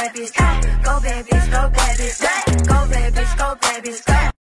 go babies! go babies! go babies! go babies! go babies! go.